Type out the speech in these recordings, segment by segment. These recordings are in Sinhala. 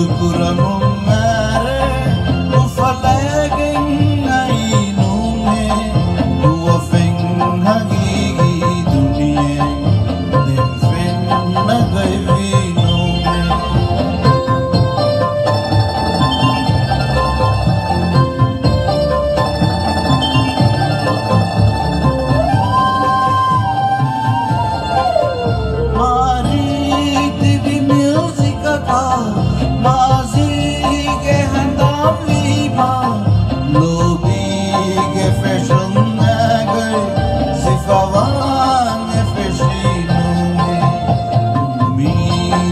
දුකුරමුම් ඇර උපලයගෙන් අයිනුනේ දුවෆෙන් හගීගී දුනියෙන් දෙවෙන්න ගයිව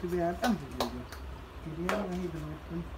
to be at. I'm going to